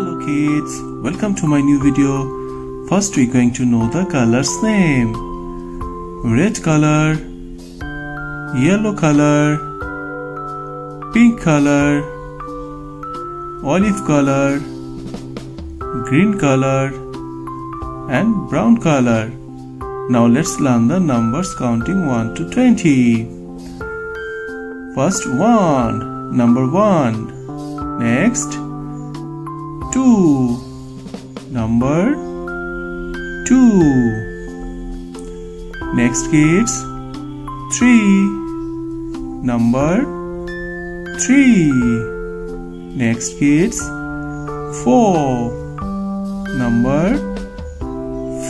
Hello kids, welcome to my new video. First we're going to know the colors name. Red color, yellow color, pink color, olive color, green color and brown color. Now let's learn the numbers counting 1 to 20. First 1, number 1. Next 2, number 2. Next kids 3, number 3. Next kids 4, number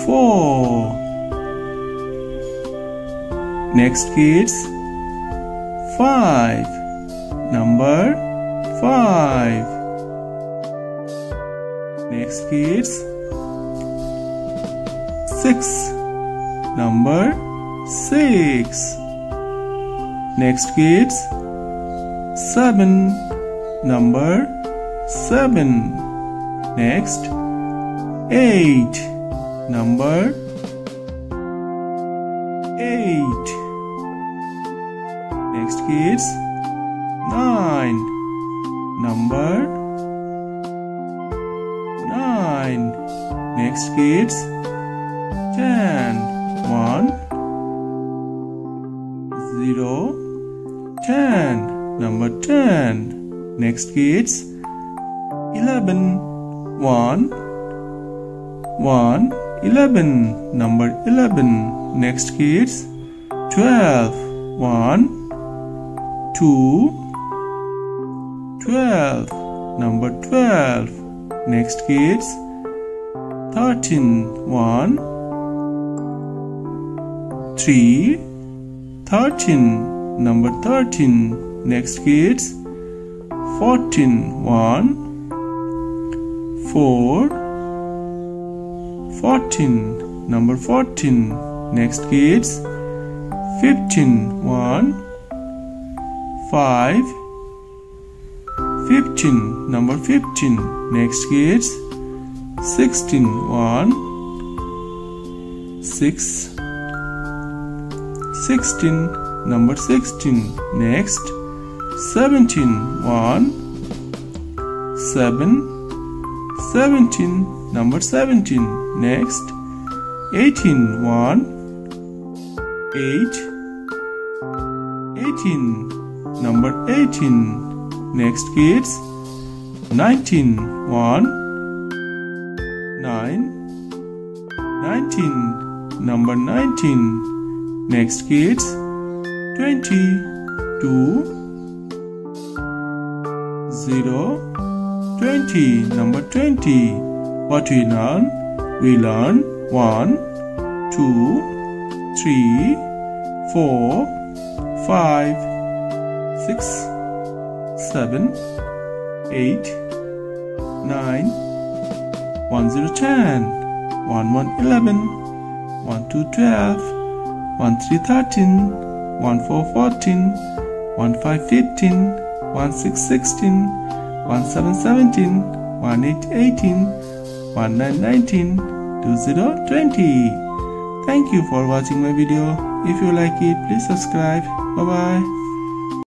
4. Next kids 5 number 5 Next kids. 6 number 6 Next kids. 7 number 7 Next 8 number 8 Next kids. 9 Number 9 Next kids. 10 1 0 10 Number 10 Next kids. 11 1 1 11 Number 11 Next kids. 12 1 2 12 number 12 next kids 13 1 3 13 number 13 next kids. 14 1 4 14 number 14 next kids. 15 1 5 15 number 15 next kids 16 1 6 16 number 16 next. 17 1 7 17 number 17 next. 18 1 8 18 number 18 next kids. 19 1 9 19 number 19 next kids 20 2 0 20 number 20 what we learn? We learn 1 2 3 4 five, six, seven, eight, nine, one zero ten, one one eleven, one two twelve, one three thirteen, one four fourteen, one five fifteen, one six sixteen, one seven seventeen, one eight eighteen, one nine nineteen, two zero twenty. Thank you for watching my video. If you like it, please subscribe. Bye bye.